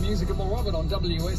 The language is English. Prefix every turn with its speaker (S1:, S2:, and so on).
S1: music and More Robert on WS.